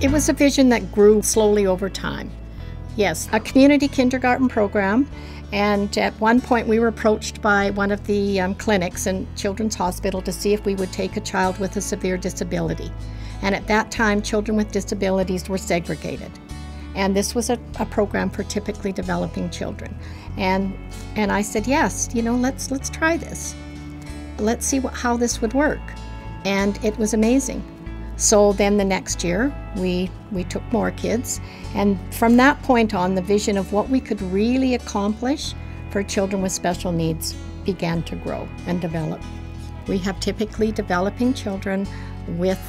It was a vision that grew slowly over time. Yes, a community kindergarten program. And at one point, we were approached by one of the um, clinics in Children's Hospital to see if we would take a child with a severe disability. And at that time, children with disabilities were segregated. And this was a, a program for typically developing children. And, and I said, yes, you know, let's, let's try this. Let's see what, how this would work. And it was amazing. So then the next year, we, we took more kids. And from that point on, the vision of what we could really accomplish for children with special needs began to grow and develop. We have typically developing children with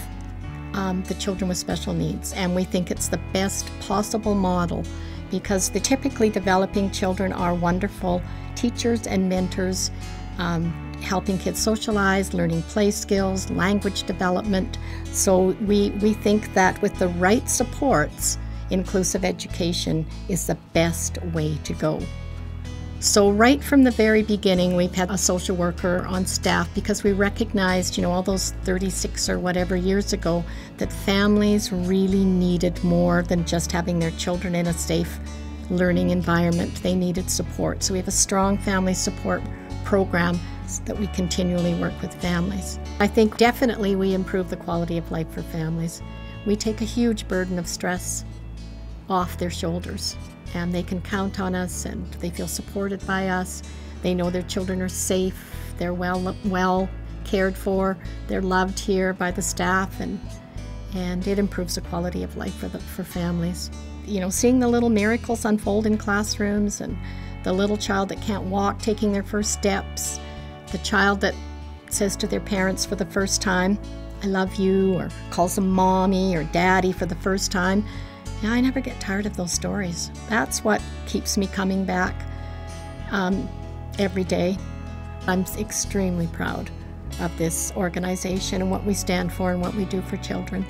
um, the children with special needs, and we think it's the best possible model because the typically developing children are wonderful teachers and mentors. Um, helping kids socialize, learning play skills, language development. So we, we think that with the right supports, inclusive education is the best way to go. So right from the very beginning, we've had a social worker on staff because we recognized, you know, all those 36 or whatever years ago that families really needed more than just having their children in a safe learning environment. They needed support. So we have a strong family support program that we continually work with families. I think definitely we improve the quality of life for families. We take a huge burden of stress off their shoulders, and they can count on us and they feel supported by us. They know their children are safe, they're well, well cared for, they're loved here by the staff, and, and it improves the quality of life for, the, for families. You know, seeing the little miracles unfold in classrooms and the little child that can't walk taking their first steps the child that says to their parents for the first time, I love you, or calls them mommy or daddy for the first time. Yeah, I never get tired of those stories. That's what keeps me coming back um, every day. I'm extremely proud of this organization and what we stand for and what we do for children.